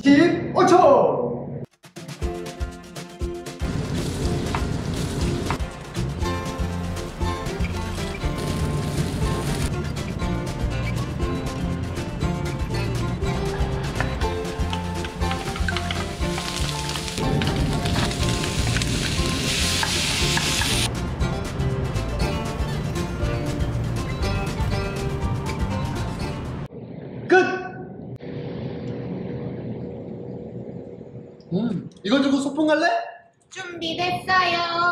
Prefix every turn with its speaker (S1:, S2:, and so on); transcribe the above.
S1: 25초! 끝! 음, 이거 들고 소풍 갈래?
S2: 준비됐어요.
S1: 고!